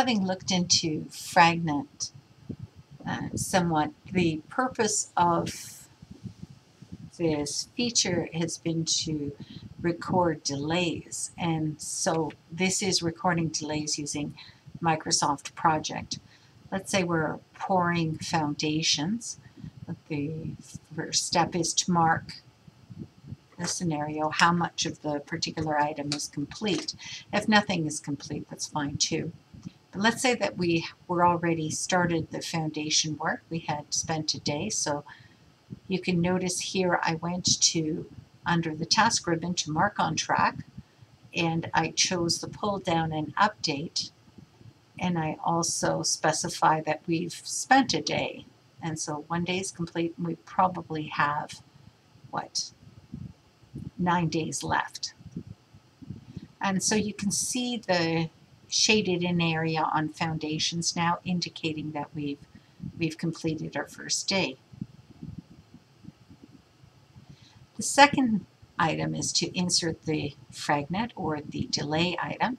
having looked into Fragnet uh, somewhat, the purpose of this feature has been to record delays. And so this is recording delays using Microsoft Project. Let's say we're pouring foundations. The first step is to mark the scenario how much of the particular item is complete. If nothing is complete, that's fine too. But let's say that we were already started the foundation work. We had spent a day, so you can notice here I went to under the task ribbon to mark on track and I chose the pull down and update and I also specify that we've spent a day and so one day is complete and we probably have what nine days left and so you can see the shaded in area on foundations now indicating that we've we've completed our first day. The second item is to insert the fragnet or the delay item.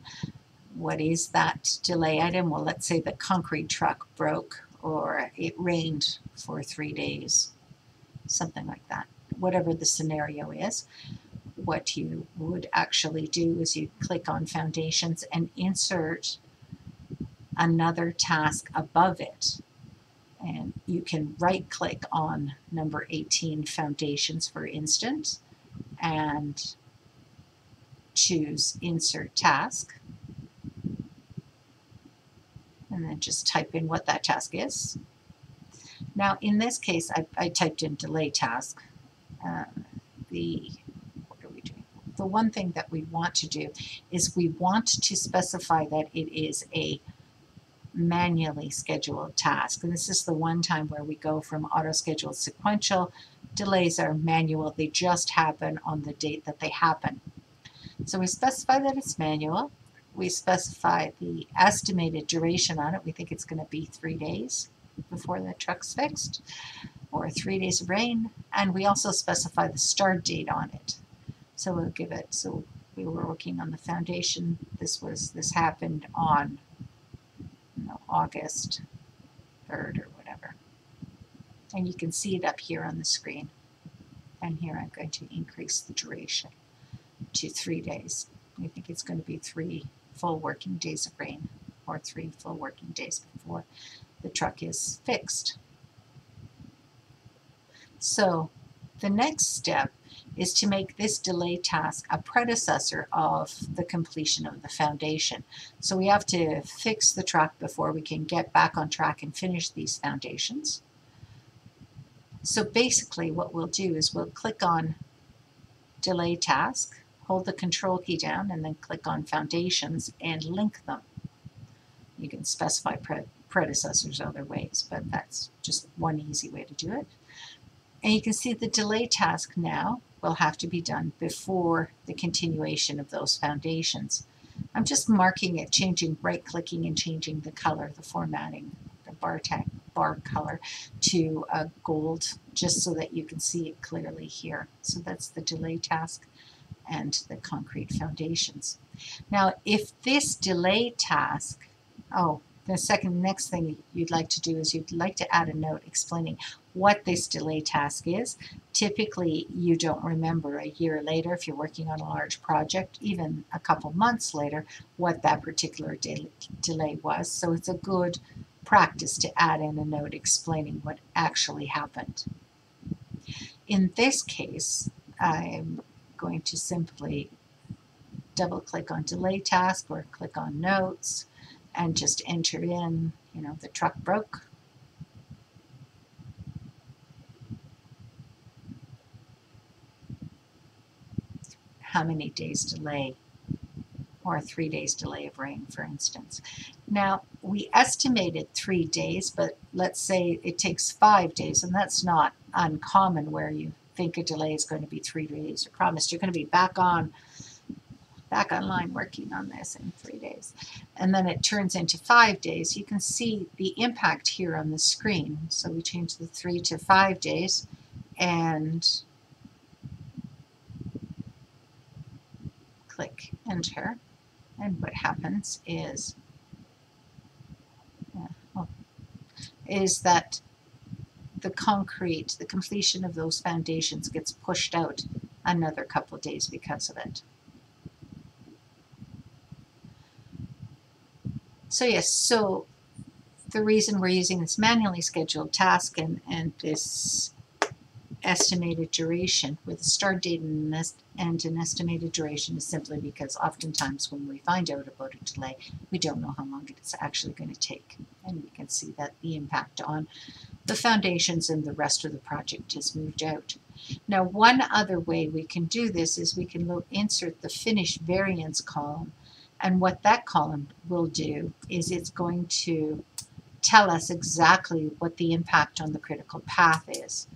What is that delay item? Well, let's say the concrete truck broke or it rained for three days, something like that, whatever the scenario is what you would actually do is you click on foundations and insert another task above it. And you can right click on number 18 foundations for instance and choose insert task and then just type in what that task is. Now in this case I, I typed in delay task. Uh, the the one thing that we want to do is we want to specify that it is a manually scheduled task. And this is the one time where we go from auto-scheduled sequential. Delays are manual. They just happen on the date that they happen. So we specify that it's manual. We specify the estimated duration on it. We think it's going to be three days before the truck's fixed or three days of rain. And we also specify the start date on it. So we'll give it, so we were working on the foundation. This was, this happened on you know, August 3rd or whatever. And you can see it up here on the screen. And here I'm going to increase the duration to three days. I think it's going to be three full working days of rain or three full working days before the truck is fixed. So the next step is to make this delay task a predecessor of the completion of the foundation. So we have to fix the track before we can get back on track and finish these foundations. So basically what we'll do is we'll click on delay task, hold the control key down and then click on foundations and link them. You can specify pre predecessors other ways, but that's just one easy way to do it. And you can see the delay task now will have to be done before the continuation of those foundations. I'm just marking it, changing, right-clicking and changing the color, the formatting, the bar tag, bar color to a gold, just so that you can see it clearly here. So that's the delay task and the concrete foundations. Now, if this delay task, oh, the second next thing you'd like to do is you'd like to add a note explaining what this delay task is. Typically, you don't remember a year later if you're working on a large project, even a couple months later, what that particular de delay was. So it's a good practice to add in a note explaining what actually happened. In this case, I'm going to simply double click on delay task or click on notes and just enter in, you know, the truck broke. How many days delay or three days delay of rain, for instance. Now, we estimated three days, but let's say it takes five days, and that's not uncommon where you think a delay is going to be three days. You're promised you're going to be back on back online working on this in three days. And then it turns into five days. You can see the impact here on the screen. So we change the three to five days and click enter. And what happens is is that the concrete, the completion of those foundations gets pushed out another couple days because of it. So yes, so the reason we're using this manually scheduled task and, and this estimated duration with a start date and an, estimated duration is simply because oftentimes when we find out about a delay, we don't know how long it's actually going to take. And we can see that the impact on the foundations and the rest of the project has moved out. Now, one other way we can do this is we can insert the finish variance column. And what that column will do is it's going to tell us exactly what the impact on the critical path is.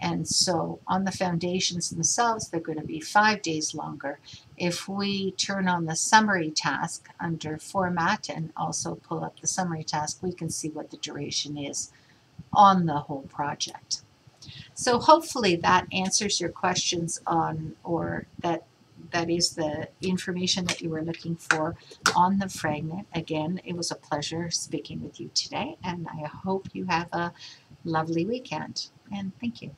And so on the foundations themselves, they're going to be five days longer. If we turn on the summary task under format and also pull up the summary task, we can see what the duration is on the whole project. So hopefully that answers your questions on, or that that is the information that you were looking for on the fragnet. Again, it was a pleasure speaking with you today, and I hope you have a lovely weekend. And thank you.